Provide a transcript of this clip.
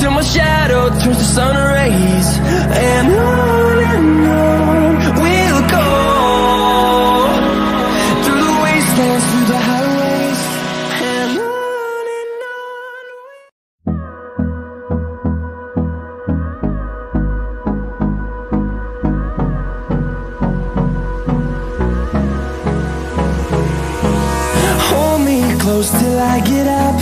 Till my shadow turns to sun rays And on and on we'll go. Through the wastelands, through the highways And on and on Hold me close till I get up